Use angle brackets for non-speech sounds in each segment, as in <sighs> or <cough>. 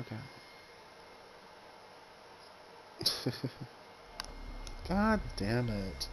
Okay. <laughs> God damn it.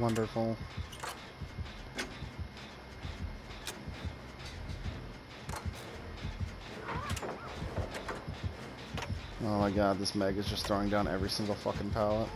Wonderful. Oh my god, this Meg is just throwing down every single fucking pallet.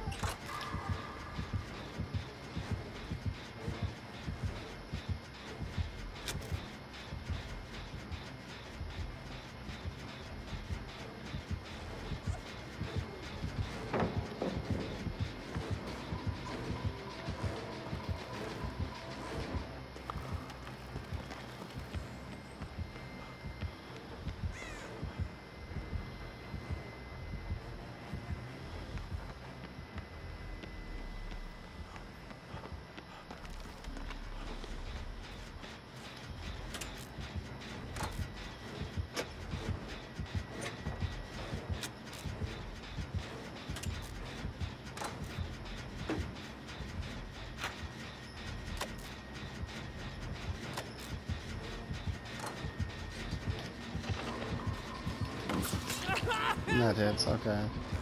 Hits, okay.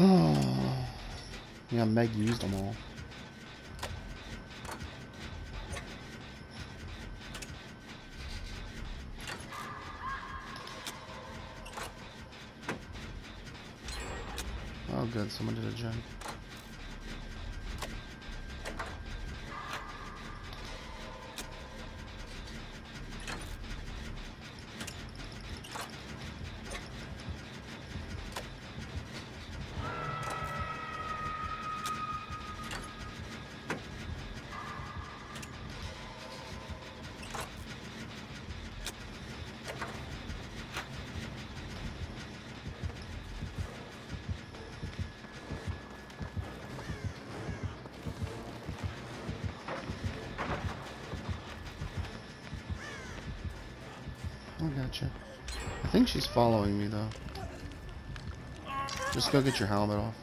<sighs> yeah, Meg used them all. Oh good, someone did a jump. I gotcha. I think she's following me though. Just go get your helmet off.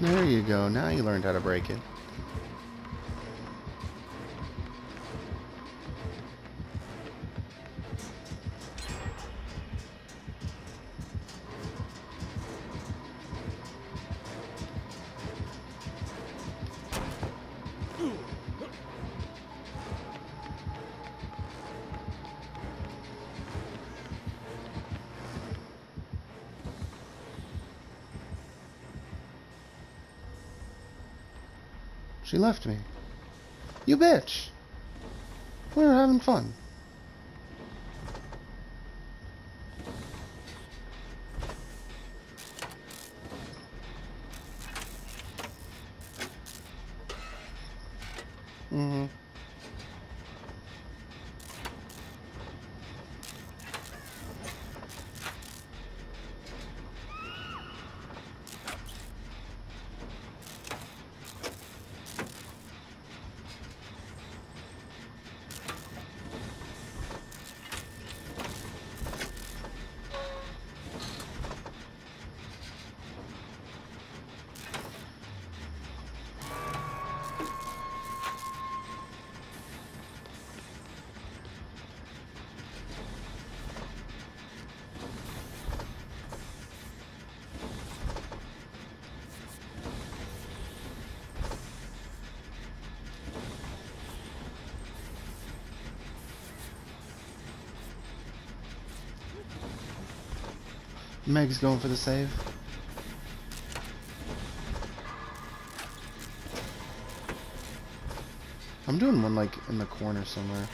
There you go. Now you learned how to break it. She left me. You bitch! We were having fun. Mm-hmm. Meg's going for the save. I'm doing one like in the corner somewhere.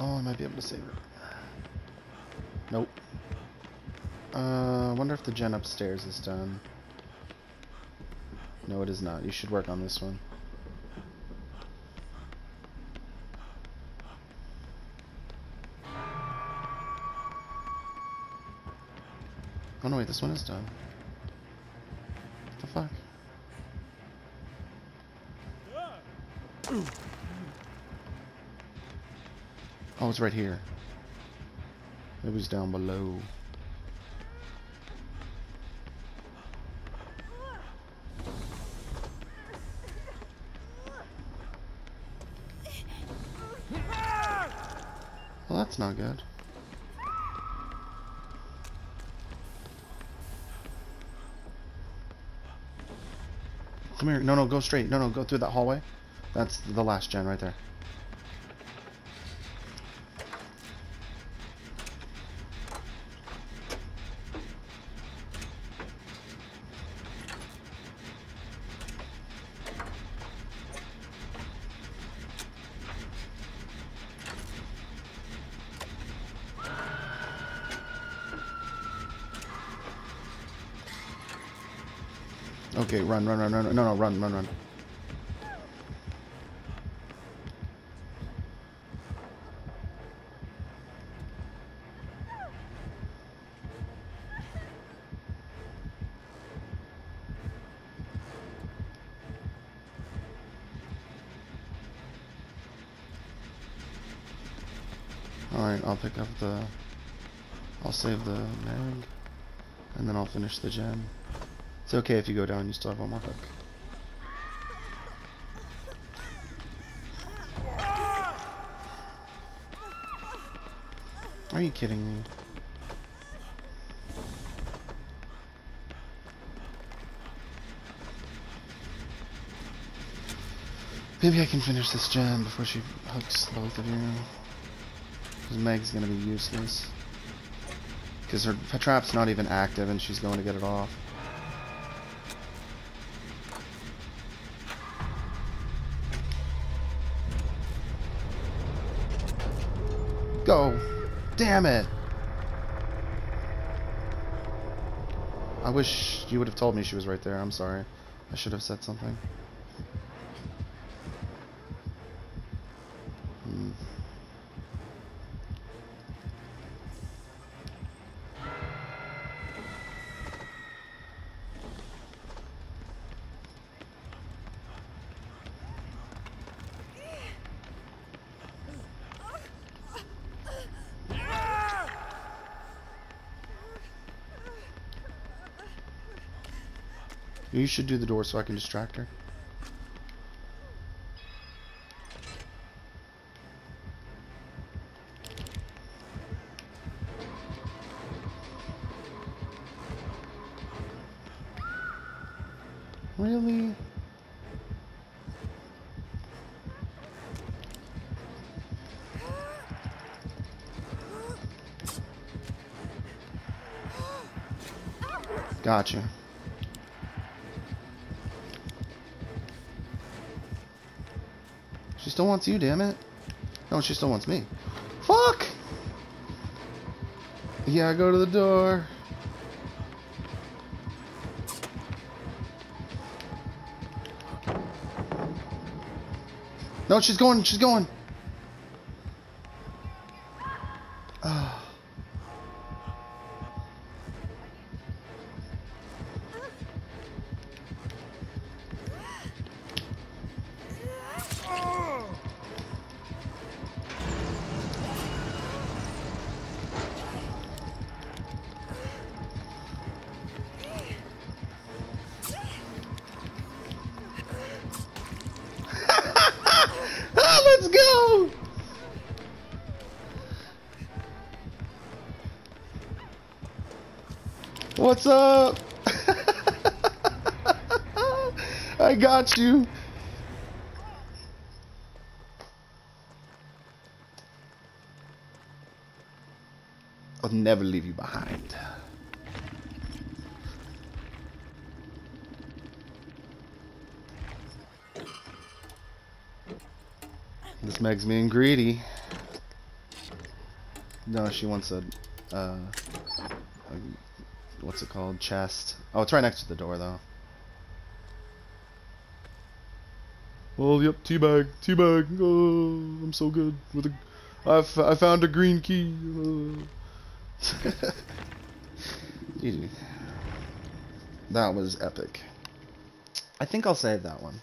Oh, I might be able to save it. Nope. Uh, I wonder if the gen upstairs is done. No, it is not. You should work on this one. Oh no, wait, this one is done. What the fuck? Oh, it's right here. It was down below. Well, that's not good. Come here. No, no, go straight. No, no, go through that hallway. That's the last gen right there. Okay, run, run, run, run. No, no, run, run, run. Alright, I'll pick up the... I'll save the mag. And then I'll finish the gen. It's okay if you go down, you still have one more hook. Are you kidding me? Maybe I can finish this gen before she hooks both of you. Because Meg's gonna be useless. Because her, her trap's not even active and she's going to get it off. Damn it. I wish you would have told me she was right there. I'm sorry. I should have said something. You should do the door so I can distract her. Really? Gotcha. Still wants you, damn it. No, she still wants me. Fuck! Yeah, go to the door. No, she's going, she's going. What's up? <laughs> I got you. I'll never leave you behind. This Meg's being greedy. No, she wants a, uh, a, what's it called? Chest. Oh, it's right next to the door, though. Well, yep, teabag, teabag. Oh, I'm so good with a. I, f I found a green key. <laughs> That was epic. I think I'll save that one.